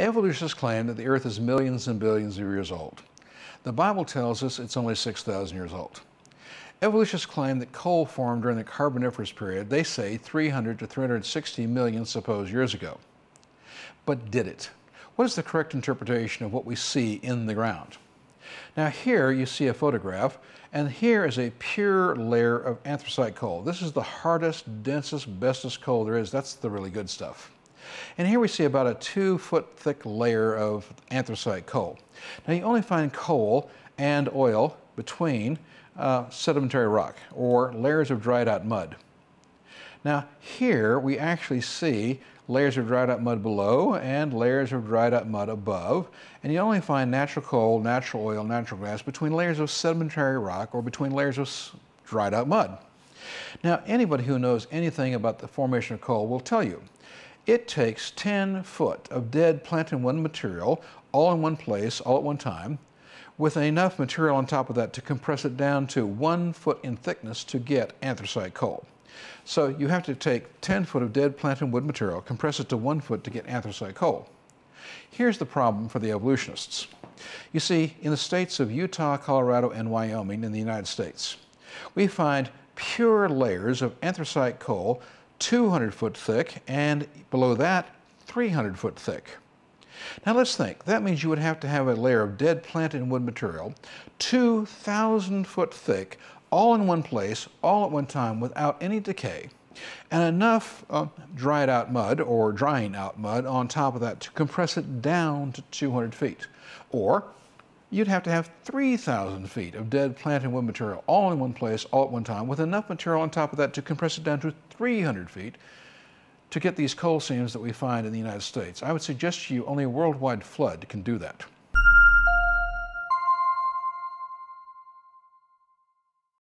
Evolutionists claim that the Earth is millions and billions of years old. The Bible tells us it's only 6,000 years old. Evolutionists claim that coal formed during the Carboniferous period, they say 300 to 360 million supposed years ago. But did it? What is the correct interpretation of what we see in the ground? Now here you see a photograph, and here is a pure layer of anthracite coal. This is the hardest, densest, bestest coal there is. That's the really good stuff. And here we see about a two foot thick layer of anthracite coal. Now you only find coal and oil between uh, sedimentary rock or layers of dried out mud. Now here we actually see layers of dried out mud below and layers of dried out mud above. And you only find natural coal, natural oil, natural gas between layers of sedimentary rock or between layers of dried out mud. Now anybody who knows anything about the formation of coal will tell you it takes 10 foot of dead plant and wood material all in one place, all at one time, with enough material on top of that to compress it down to one foot in thickness to get anthracite coal. So you have to take 10 foot of dead plant and wood material, compress it to one foot to get anthracite coal. Here's the problem for the evolutionists. You see, in the states of Utah, Colorado, and Wyoming in the United States, we find pure layers of anthracite coal 200 foot thick, and below that, 300 foot thick. Now let's think. That means you would have to have a layer of dead plant and wood material, 2,000 foot thick, all in one place, all at one time, without any decay, and enough uh, dried out mud or drying out mud on top of that to compress it down to 200 feet. Or you'd have to have 3,000 feet of dead plant and wood material all in one place, all at one time, with enough material on top of that to compress it down to 300 feet to get these coal seams that we find in the United States. I would suggest to you only a worldwide flood can do that.